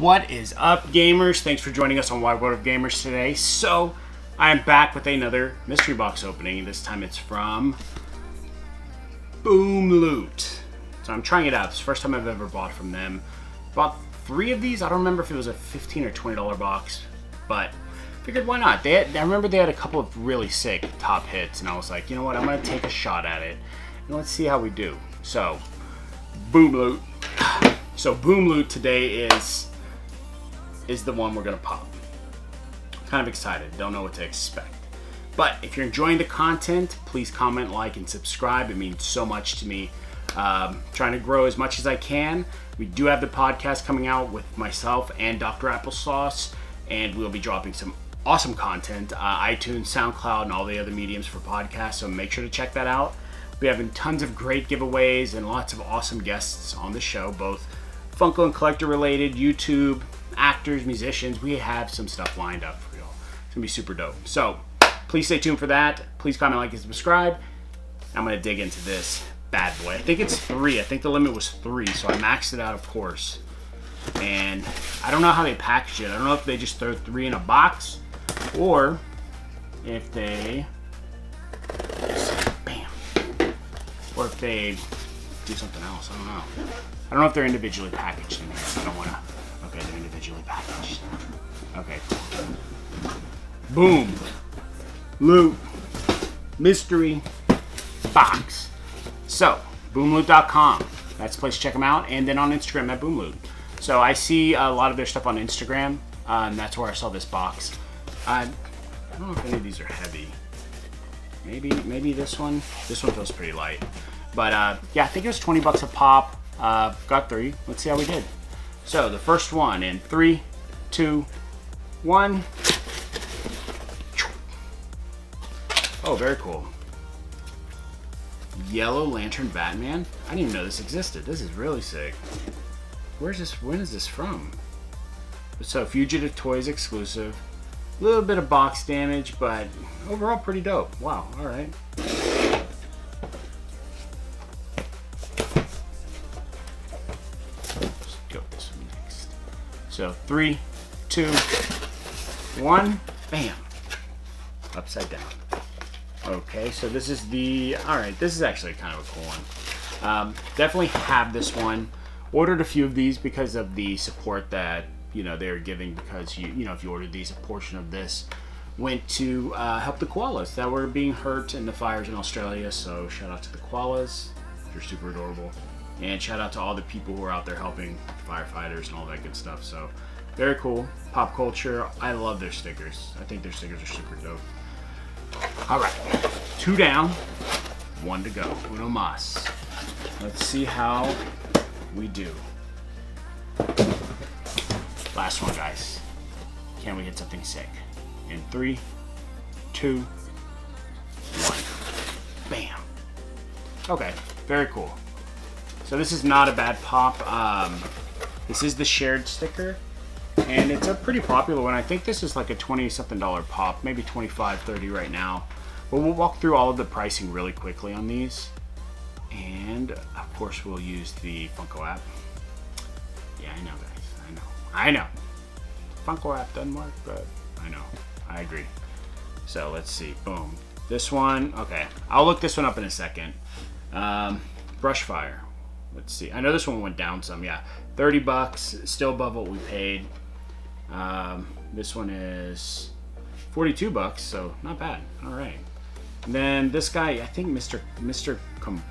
What is up, gamers? Thanks for joining us on Wide World of Gamers today. So, I am back with another mystery box opening. This time it's from Boom Loot. So I'm trying it out. It's the first time I've ever bought from them. Bought three of these. I don't remember if it was a 15 or $20 box, but figured why not. They had, I remember they had a couple of really sick top hits, and I was like, you know what, I'm going to take a shot at it, and let's see how we do. So, Boom Loot. So Boom Loot today is is the one we're gonna pop. Kind of excited, don't know what to expect. But if you're enjoying the content, please comment, like, and subscribe. It means so much to me. Um, trying to grow as much as I can. We do have the podcast coming out with myself and Dr. Applesauce, and we'll be dropping some awesome content. Uh, iTunes, SoundCloud, and all the other mediums for podcasts. So make sure to check that out. We having tons of great giveaways and lots of awesome guests on the show, both Funko and Collector related, YouTube, actors, musicians. We have some stuff lined up for y'all. It's gonna be super dope. So please stay tuned for that. Please comment, like, and subscribe. I'm gonna dig into this bad boy. I think it's three. I think the limit was three, so I maxed it out, of course. And I don't know how they package it. I don't know if they just throw three in a box or if they bam or if they do something else. I don't know. I don't know if they're individually packaged in here. I don't want to. Okay, they're individually packaged. Okay. Boom. Loot. Mystery. Box. So, boomloot.com. That's the place to check them out. And then on Instagram at boomloot. So I see a lot of their stuff on Instagram. And that's where I saw this box. Uh, I don't know if any of these are heavy. Maybe, maybe this one. This one feels pretty light. But uh, yeah, I think it was 20 bucks a pop. Uh, got three. Let's see how we did. So the first one in three, two, one. Oh, very cool. Yellow Lantern Batman. I didn't even know this existed. This is really sick. Where's this? When is this from? So Fugitive Toys exclusive. A little bit of box damage, but overall pretty dope. Wow. All right. So three, two, one, bam. Upside down. Okay, so this is the, all right, this is actually kind of a cool one. Um, definitely have this one. Ordered a few of these because of the support that, you know, they're giving because, you, you know, if you ordered these, a portion of this went to uh, help the koalas that were being hurt in the fires in Australia. So shout out to the koalas. You're super adorable. And shout out to all the people who are out there helping firefighters and all that good stuff. So, very cool. Pop Cultcha. I love their stickers. I think their stickers are super dope. All right, two down, one to go. Uno mas. Let's see how we do. Last one, guys. Can we hit something sick? In three, two, one. Bam. Okay, very cool. So this is not a bad pop. Um, this is the shared sticker. And it's a pretty popular one. I think this is like a 20 something dollar pop, maybe 25, 30 right now. But we'll walk through all of the pricing really quickly on these. And of course we'll use the Funko app. Yeah, I know guys, I know, I know. Funko app doesn't work, but I know, I agree. So let's see, boom. This one, okay, I'll look this one up in a second. Um, Brushfire, let's see. I know this one went down some. Yeah, 30 bucks, still above what we paid. Um, this one is 42 bucks, so not bad. All right. And then this guy, I think Mr. Mr. Com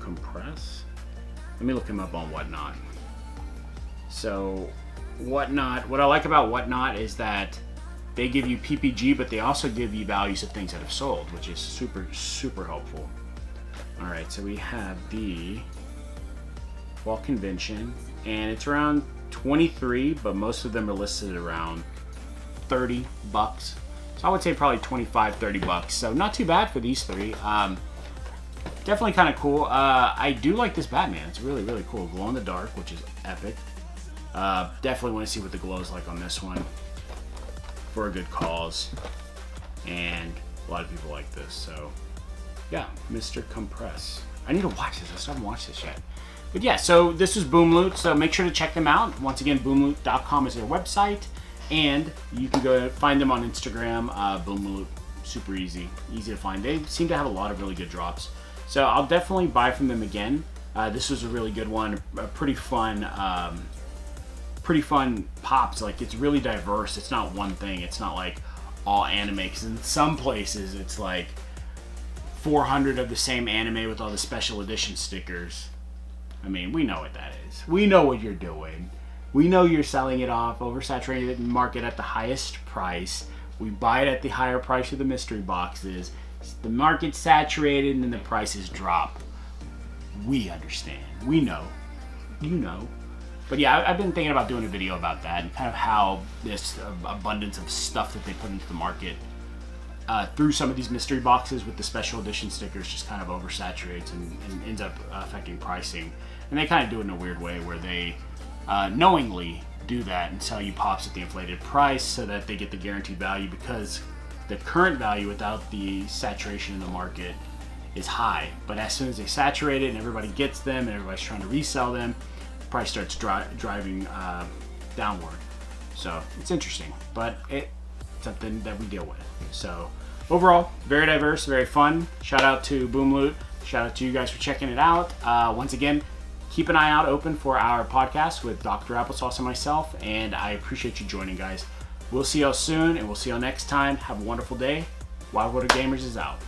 Compress. Let me look him up on Whatnot. So, Whatnot. What I like about Whatnot is that they give you PPG, but they also give you values of things that have sold, which is super super helpful. All right, so we have the Fall Convention, and it's around 23, but most of them are listed around 30 bucks. So I would say probably 25, 30 bucks. So not too bad for these three. Um, definitely kind of cool. Uh, I do like this Batman. It's really, really cool. Glow in the dark, which is epic. Uh, definitely want to see what the glow is like on this one for a good cause. And a lot of people like this. So yeah, Mr. Compress. I need to watch this. I still haven't watched this yet. But yeah, so this was Boomloot. So make sure to check them out. Once again, boomloot.com is their website, and you can go find them on Instagram. Uh, Boomloot, super easy, easy to find. They seem to have a lot of really good drops. So I'll definitely buy from them again. Uh, this was a really good one, a pretty fun, um, pretty fun pops. Like it's really diverse. It's not one thing. It's not like all anime. Because in some places it's like 400 of the same anime with all the special edition stickers. I mean, we know what that is. We know what you're doing. We know you're selling it off, oversaturated market at the highest price. We buy it at the higher price of the mystery boxes. The market's saturated and then the prices drop. We understand. We know. You know. But yeah, I've been thinking about doing a video about that and kind of how this abundance of stuff that they put into the market uh, through some of these mystery boxes with the special edition stickers just kind of oversaturates and, and ends up affecting pricing. And they kind of do it in a weird way where they uh, knowingly do that and sell you pops at the inflated price so that they get the guaranteed value because the current value without the saturation in the market is high. But as soon as they saturate it and everybody gets them and everybody's trying to resell them, the price starts dri driving uh, downward. So it's interesting, but it's something that we deal with. So overall, very diverse, very fun. Shout out to Boomloot. Shout out to you guys for checking it out. Uh, once again, keep an eye out open for our podcast with Dr. Applesauce and myself, and I appreciate you joining, guys. We'll see y'all soon, and we'll see y'all next time. Have a wonderful day. Wide World of Gamers is out.